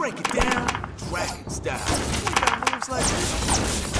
Break it down, dragon style. You got moves like this?